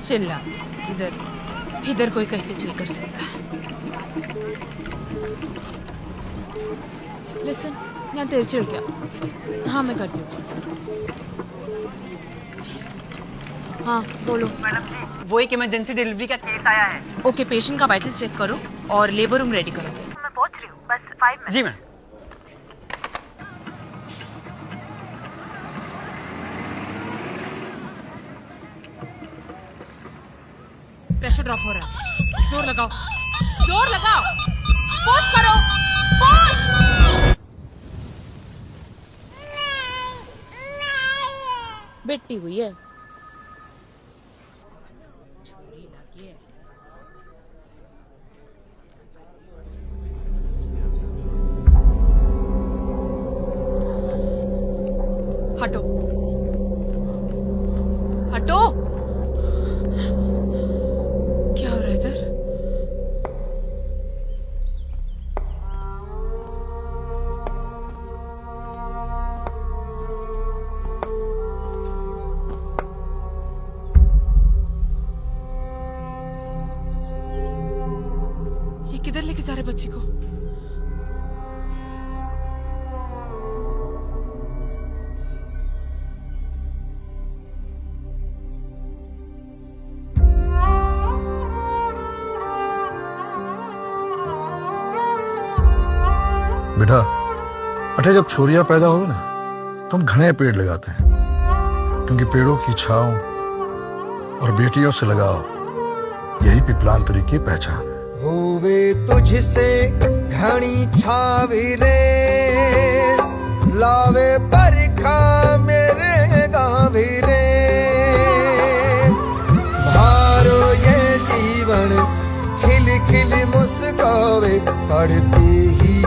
चिल्ला इधर इधर कोई कैसे चिल कर सकता है लिसन ഞാൻ തിരിച്ചു വിളിക്കാം हाँ मैं करती हूँ हाँ बोलो वो एक इमरजेंसी डिलीवरी का केस आया है ओके पेशेंट का वाइटल चेक करो और लेबर रूम रेडी करो मैं पहुंच रही हूँ बस फाइव मिनट जी मैम प्रेशर ड्रॉप हो रहा है। ज़ोर लगाओ। ज़ोर लगाओ। पुश करो। बेटी हुई है। हटो। हटो। किधर लेके जा रहे बच्ची को? बेटा अटे जब छोरियाँ पैदा हो ना तो हम घने पेड़ लगाते हैं, क्योंकि पेड़ों की छांव और बेटियों से लगाव, यही पिपलांतरी की पहचान। होवे तुझसे घनी छावी रे। लावे बरखा मेरे गावी रे। भारो ये जीवन खिल खिल मुस्कावे पड़ती